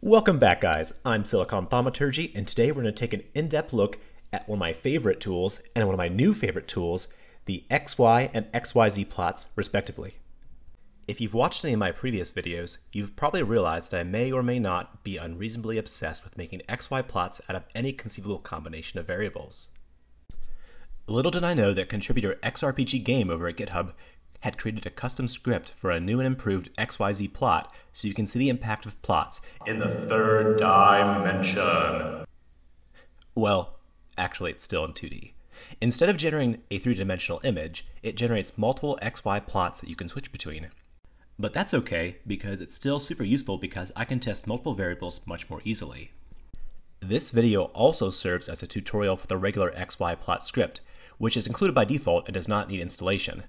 Welcome back guys, I'm Silicon Thaumaturgy and today we're going to take an in-depth look at one of my favorite tools and one of my new favorite tools, the XY and XYZ plots respectively. If you've watched any of my previous videos, you've probably realized that I may or may not be unreasonably obsessed with making XY plots out of any conceivable combination of variables. Little did I know that contributor XRPG Game over at GitHub had created a custom script for a new and improved XYZ plot so you can see the impact of plots in the third dimension. Well, actually, it's still in 2D. Instead of generating a three dimensional image, it generates multiple XY plots that you can switch between. But that's okay because it's still super useful because I can test multiple variables much more easily. This video also serves as a tutorial for the regular XY plot script, which is included by default and does not need installation.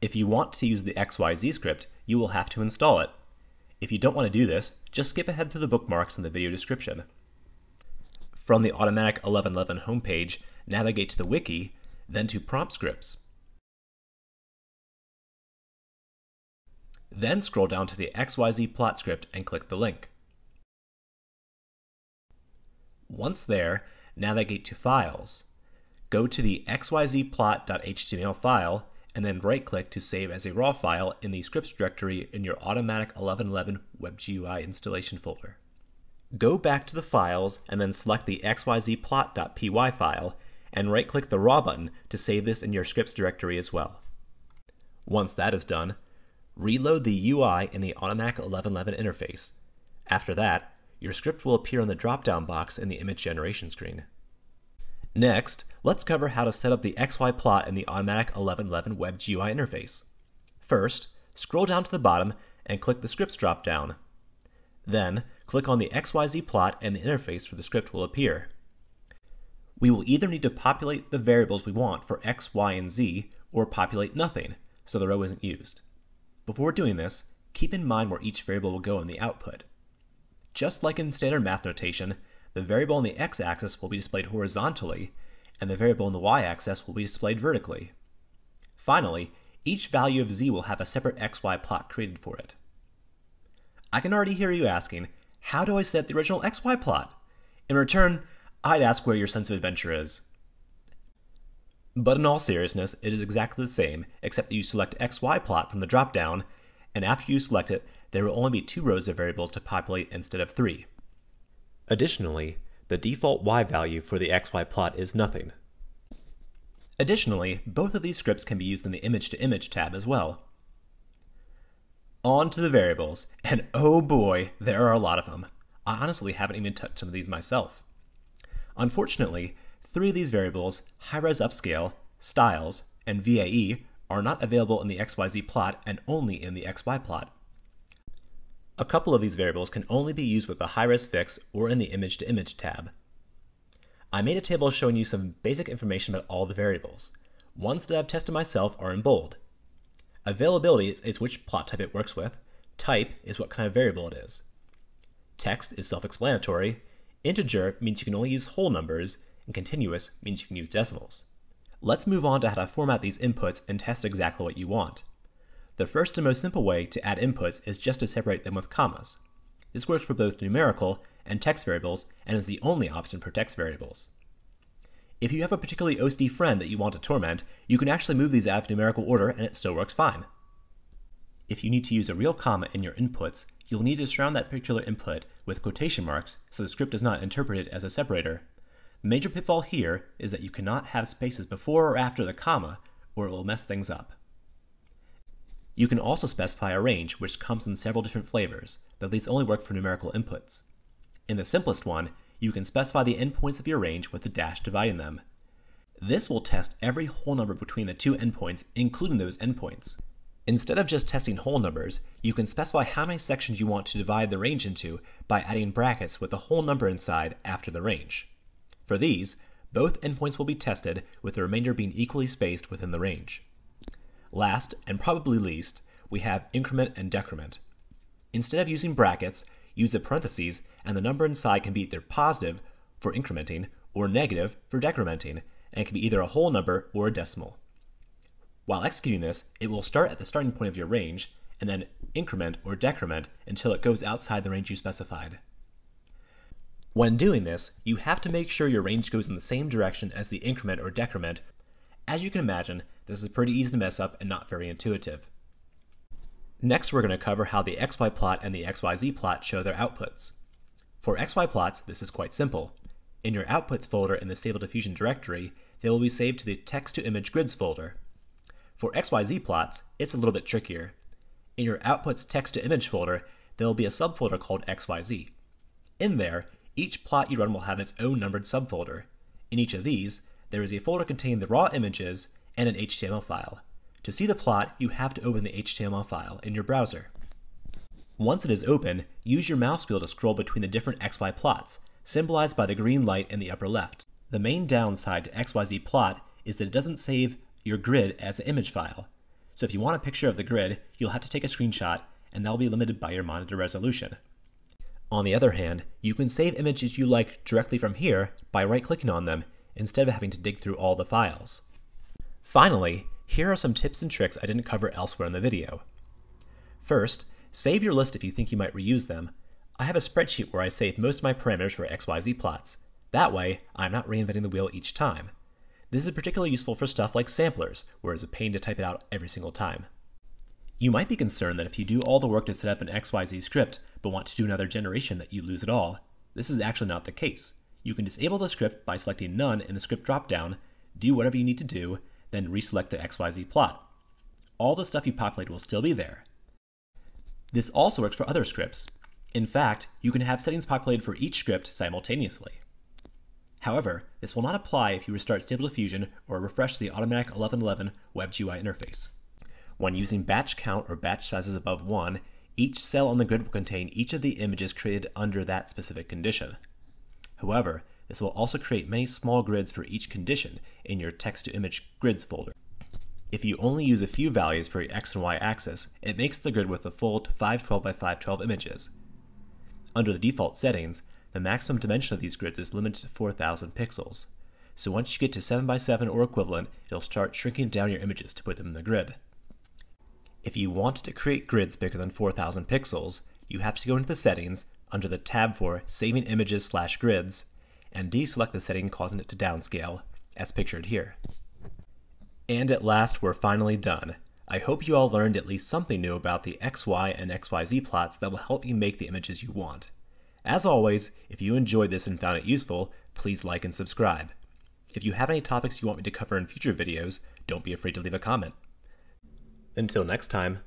If you want to use the XYZ script, you will have to install it. If you don't want to do this, just skip ahead to the bookmarks in the video description. From the Automatic 1111 homepage, navigate to the wiki, then to prompt scripts. Then scroll down to the XYZ plot script and click the link. Once there, navigate to Files, Go to the xyzplot.html file and then right-click to save as a raw file in the scripts directory in your Automatic 1111 WebGUI installation folder. Go back to the files and then select the xyzplot.py file and right-click the raw button to save this in your scripts directory as well. Once that is done, reload the UI in the Automatic 1111 interface. After that, your script will appear in the drop-down box in the image generation screen. Next, let's cover how to set up the XY plot in the Automatic 1111 WebGUI interface. First, scroll down to the bottom and click the Scripts dropdown. Then, click on the XYZ plot and the interface for the script will appear. We will either need to populate the variables we want for X, Y, and Z, or populate nothing, so the row isn't used. Before doing this, keep in mind where each variable will go in the output. Just like in standard math notation, the variable on the x-axis will be displayed horizontally, and the variable on the y-axis will be displayed vertically. Finally, each value of z will have a separate xy plot created for it. I can already hear you asking, how do I set the original xy plot? In return, I'd ask where your sense of adventure is. But in all seriousness, it is exactly the same, except that you select xy plot from the dropdown, and after you select it, there will only be two rows of variables to populate instead of three. Additionally, the default y value for the xy plot is nothing. Additionally, both of these scripts can be used in the image-to-image tab as well. On to the variables, and oh boy, there are a lot of them. I honestly haven't even touched some of these myself. Unfortunately, three of these variables, high-res upscale, styles, and VAE, are not available in the XYZ plot and only in the XY plot. A couple of these variables can only be used with the high-res fix or in the image-to-image -image tab. I made a table showing you some basic information about all the variables. Ones that I've tested myself are in bold. Availability is which plot type it works with, type is what kind of variable it is. Text is self-explanatory, integer means you can only use whole numbers, and continuous means you can use decimals. Let's move on to how to format these inputs and test exactly what you want. The first and most simple way to add inputs is just to separate them with commas. This works for both numerical and text variables and is the only option for text variables. If you have a particularly OCD friend that you want to torment, you can actually move these out of numerical order and it still works fine. If you need to use a real comma in your inputs, you'll need to surround that particular input with quotation marks so the script does not interpret it as a separator. The major pitfall here is that you cannot have spaces before or after the comma or it will mess things up. You can also specify a range, which comes in several different flavors, though these only work for numerical inputs. In the simplest one, you can specify the endpoints of your range with a dash dividing them. This will test every whole number between the two endpoints, including those endpoints. Instead of just testing whole numbers, you can specify how many sections you want to divide the range into by adding brackets with the whole number inside after the range. For these, both endpoints will be tested with the remainder being equally spaced within the range. Last, and probably least, we have increment and decrement. Instead of using brackets, use the parentheses, and the number inside can be either positive for incrementing or negative for decrementing, and can be either a whole number or a decimal. While executing this, it will start at the starting point of your range, and then increment or decrement until it goes outside the range you specified. When doing this, you have to make sure your range goes in the same direction as the increment or decrement. As you can imagine, this is pretty easy to mess up and not very intuitive. Next, we're going to cover how the XY plot and the XYZ plot show their outputs. For XY plots, this is quite simple. In your outputs folder in the Stable Diffusion directory, they will be saved to the text to image grids folder. For XYZ plots, it's a little bit trickier. In your outputs text to image folder, there will be a subfolder called XYZ. In there, each plot you run will have its own numbered subfolder. In each of these, there is a folder containing the raw images and an HTML file. To see the plot, you have to open the HTML file in your browser. Once it is open, use your mouse wheel to scroll between the different XY plots, symbolized by the green light in the upper left. The main downside to XYZ plot is that it doesn't save your grid as an image file. So if you want a picture of the grid, you'll have to take a screenshot, and that'll be limited by your monitor resolution. On the other hand, you can save images you like directly from here by right-clicking on them instead of having to dig through all the files. Finally, here are some tips and tricks I didn't cover elsewhere in the video. First, save your list if you think you might reuse them. I have a spreadsheet where I save most of my parameters for XYZ plots. That way, I'm not reinventing the wheel each time. This is particularly useful for stuff like samplers, where it's a pain to type it out every single time. You might be concerned that if you do all the work to set up an XYZ script, but want to do another generation that you lose it all. This is actually not the case. You can disable the script by selecting None in the script dropdown, do whatever you need to do, then reselect the XYZ plot. All the stuff you populated will still be there. This also works for other scripts. In fact, you can have settings populated for each script simultaneously. However, this will not apply if you restart Stable Diffusion or refresh the automatic 1111 WebGUI interface. When using batch count or batch sizes above 1, each cell on the grid will contain each of the images created under that specific condition. However, this will also create many small grids for each condition in your text-to-image grids folder. If you only use a few values for your x and y axis, it makes the grid with the full 512 by 512 images. Under the default settings, the maximum dimension of these grids is limited to 4000 pixels. So once you get to 7 by 7 or equivalent, it'll start shrinking down your images to put them in the grid. If you want to create grids bigger than 4000 pixels, you have to go into the settings under the tab for Saving Images slash Grids and deselect the setting causing it to downscale, as pictured here. And at last, we're finally done. I hope you all learned at least something new about the XY and XYZ plots that will help you make the images you want. As always, if you enjoyed this and found it useful, please like and subscribe. If you have any topics you want me to cover in future videos, don't be afraid to leave a comment. Until next time,